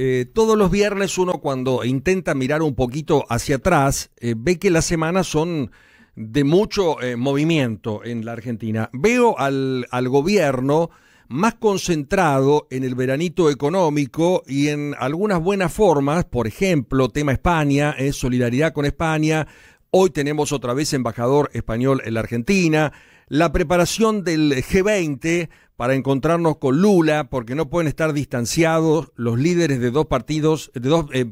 Eh, todos los viernes uno cuando intenta mirar un poquito hacia atrás, eh, ve que las semanas son de mucho eh, movimiento en la Argentina. Veo al, al gobierno más concentrado en el veranito económico y en algunas buenas formas, por ejemplo, tema España, es solidaridad con España, hoy tenemos otra vez embajador español en la Argentina, la preparación del G20 para encontrarnos con Lula, porque no pueden estar distanciados los líderes de dos partidos, de dos eh,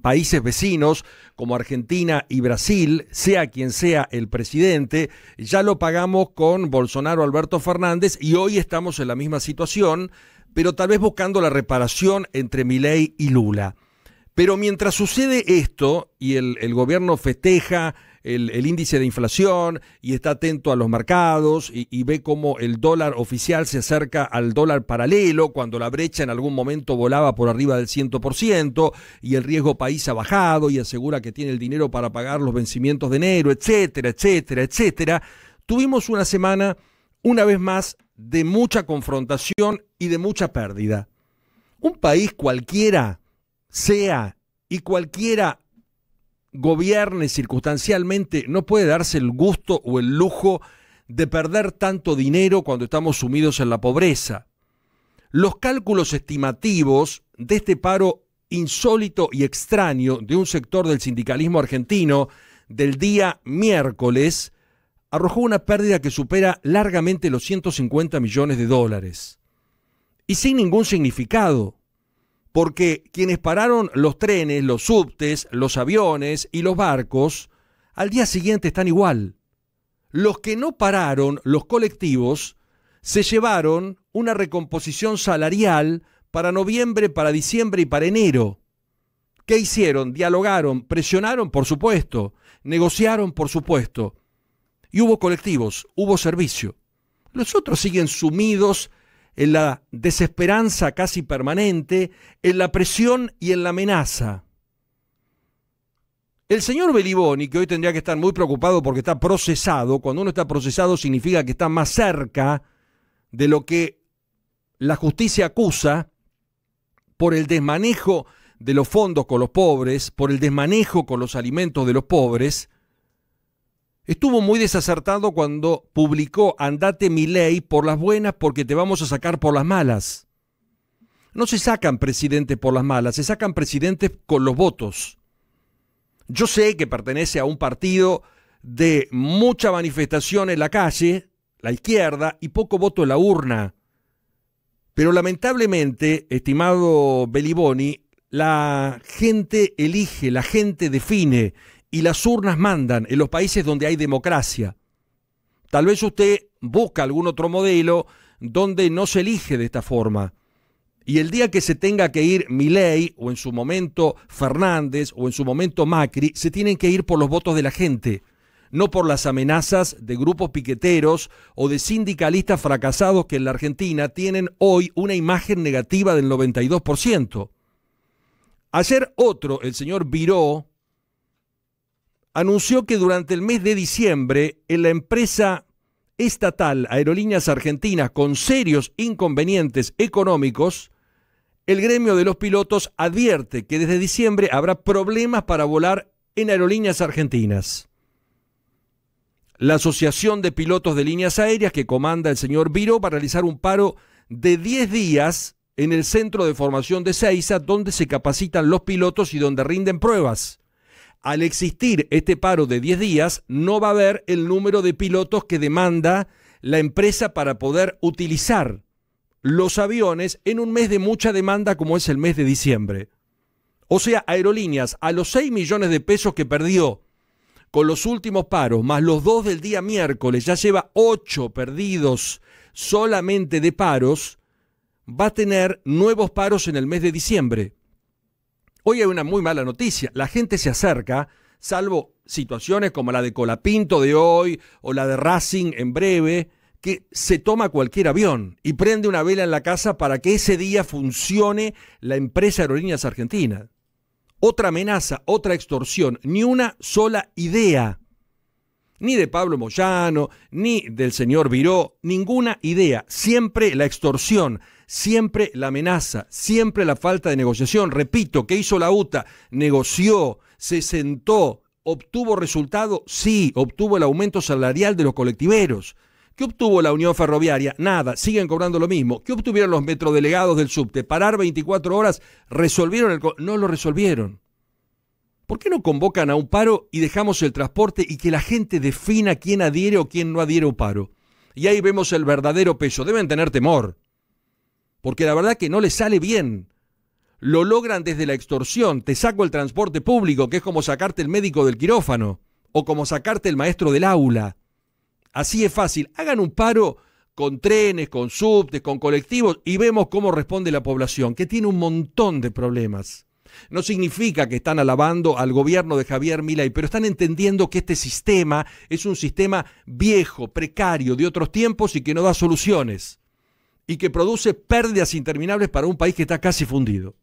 países vecinos como Argentina y Brasil, sea quien sea el presidente, ya lo pagamos con Bolsonaro Alberto Fernández y hoy estamos en la misma situación, pero tal vez buscando la reparación entre Milei y Lula. Pero mientras sucede esto y el, el gobierno festeja el, índice de inflación y está atento a los mercados y, ve cómo el dólar oficial se acerca al dólar paralelo cuando la brecha en algún momento volaba por arriba del 100% y el riesgo país ha bajado y asegura que tiene el dinero para pagar los vencimientos de enero, etcétera, etcétera, etcétera. Tuvimos una semana, una vez más, de mucha confrontación y de mucha pérdida. Un país cualquiera sea y cualquiera gobierne circunstancialmente no puede darse el gusto o el lujo de perder tanto dinero cuando estamos sumidos en la pobreza. Los cálculos estimativos de este paro insólito y extraño de un sector del sindicalismo argentino del día miércoles arrojó una pérdida que supera largamente los 150 millones de dólares. Y sin ningún significado porque quienes pararon los trenes, los subtes, los aviones y los barcos, al día siguiente están igual. Los que no pararon, los colectivos, se llevaron una recomposición salarial para noviembre, para diciembre y para enero. ¿Qué hicieron? Dialogaron, presionaron, por supuesto, negociaron, por supuesto. Y hubo colectivos, hubo servicio. Los otros siguen sumidos en la desesperanza casi permanente, en la presión y en la amenaza. El señor Beliboni, que hoy tendría que estar muy preocupado porque está procesado, cuando uno está procesado significa que está más cerca de lo que la justicia acusa por el desmanejo de los fondos con los pobres, por el desmanejo con los alimentos de los pobres, Estuvo muy desacertado cuando publicó Andate mi ley por las buenas porque te vamos a sacar por las malas. No se sacan presidentes por las malas, se sacan presidentes con los votos. Yo sé que pertenece a un partido de mucha manifestación en la calle, la izquierda, y poco voto en la urna. Pero lamentablemente, estimado Beliboni, la gente elige, la gente define, y las urnas mandan en los países donde hay democracia. Tal vez usted busca algún otro modelo donde no se elige de esta forma. Y el día que se tenga que ir Milei o en su momento Fernández o en su momento Macri, se tienen que ir por los votos de la gente, no por las amenazas de grupos piqueteros o de sindicalistas fracasados que en la Argentina tienen hoy una imagen negativa del 92%. Ayer otro, el señor Viró, anunció que durante el mes de diciembre en la empresa estatal Aerolíneas Argentinas con serios inconvenientes económicos, el gremio de los pilotos advierte que desde diciembre habrá problemas para volar en aerolíneas argentinas. La Asociación de Pilotos de Líneas Aéreas que comanda el señor Viro va a realizar un paro de 10 días en el centro de formación de Seiza, donde se capacitan los pilotos y donde rinden pruebas al existir este paro de 10 días, no va a haber el número de pilotos que demanda la empresa para poder utilizar los aviones en un mes de mucha demanda como es el mes de diciembre. O sea, aerolíneas, a los 6 millones de pesos que perdió con los últimos paros, más los dos del día miércoles, ya lleva 8 perdidos solamente de paros, va a tener nuevos paros en el mes de diciembre. Hoy hay una muy mala noticia. La gente se acerca, salvo situaciones como la de Colapinto de hoy o la de Racing en breve, que se toma cualquier avión y prende una vela en la casa para que ese día funcione la empresa Aerolíneas Argentinas. Otra amenaza, otra extorsión, ni una sola idea. Ni de Pablo Moyano, ni del señor Viró, ninguna idea. Siempre la extorsión, siempre la amenaza, siempre la falta de negociación. Repito, ¿qué hizo la UTA? Negoció, se sentó, obtuvo resultado, sí, obtuvo el aumento salarial de los colectiveros. ¿Qué obtuvo la Unión Ferroviaria? Nada, siguen cobrando lo mismo. ¿Qué obtuvieron los metrodelegados del subte? Parar 24 horas, resolvieron el... No lo resolvieron. ¿Por qué no convocan a un paro y dejamos el transporte y que la gente defina quién adhiere o quién no adhiere a un paro? Y ahí vemos el verdadero peso. Deben tener temor. Porque la verdad que no les sale bien. Lo logran desde la extorsión. Te saco el transporte público, que es como sacarte el médico del quirófano. O como sacarte el maestro del aula. Así es fácil. Hagan un paro con trenes, con subtes, con colectivos y vemos cómo responde la población, que tiene un montón de problemas. No significa que están alabando al gobierno de Javier Milei, pero están entendiendo que este sistema es un sistema viejo, precario, de otros tiempos y que no da soluciones. Y que produce pérdidas interminables para un país que está casi fundido.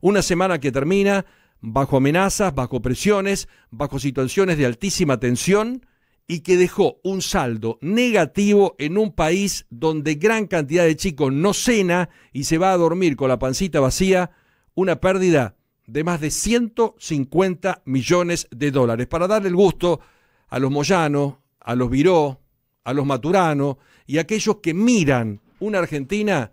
Una semana que termina bajo amenazas, bajo presiones, bajo situaciones de altísima tensión y que dejó un saldo negativo en un país donde gran cantidad de chicos no cena y se va a dormir con la pancita vacía, una pérdida de más de 150 millones de dólares para darle el gusto a los Moyano, a los Viró, a los Maturano y a aquellos que miran una Argentina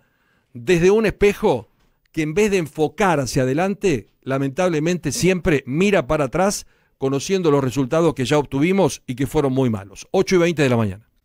desde un espejo que en vez de enfocar hacia adelante, lamentablemente siempre mira para atrás conociendo los resultados que ya obtuvimos y que fueron muy malos. 8 y 20 de la mañana.